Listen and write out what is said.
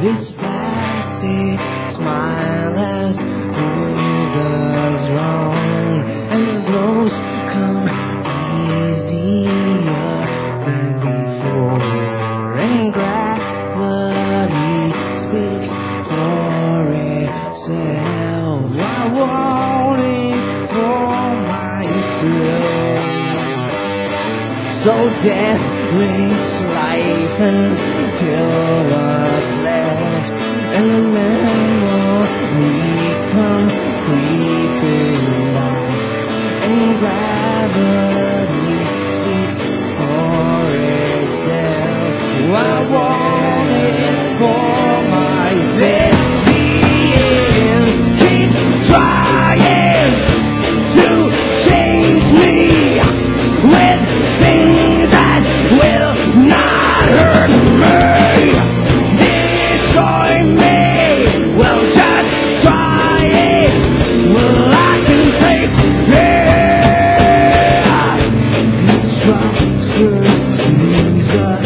twisted smile has proved us wrong, and the blows come easier than before, and gravity speaks for itself. I want it for myself. So death makes life and kill what's and. Please come, please. inside